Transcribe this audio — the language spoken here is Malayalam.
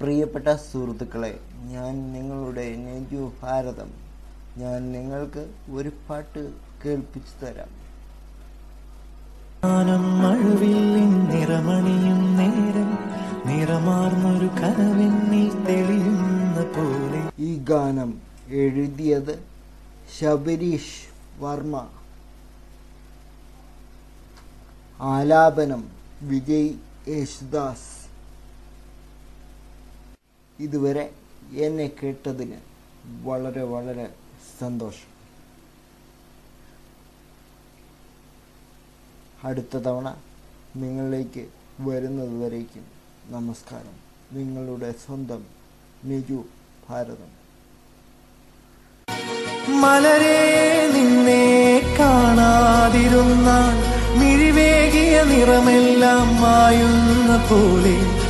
പ്രിയപ്പെട്ട സുഹൃത്തുക്കളെ ഞാൻ നിങ്ങളുടെ നെഞ്ചു ഭാരതം. ഞാൻ നിങ്ങൾക്ക് ഒരു പാട്ട് കേൾപ്പിച്ചു തരാം. നിറമണിയും നേരം നിറമാർന്നൊരു കനവെന്നിൽ തെളിയുന്ന പോലെ. ഈ ഗാനം എഴുതിയത് ശബരീഷ് വർമ്മ. ആലാപനം വിജയ് യേശുദാസ്. ഇതുവരെ എന്നെ കേട്ടതിന് വളരെ വളരെ സന്തോഷം. അടുത്ത തവണ നിങ്ങളിലേക്ക് വരുന്നതുവരേക്കും നമസ്കാരം. നിങ്ങളുടെ സ്വന്തം നിജു ഭാരതം. മലരെ നിന്നെ കാണാതിരുന്നാൽ മിഴിവേകിയ നിറമെല്ലാം മായുന്ന പോലെ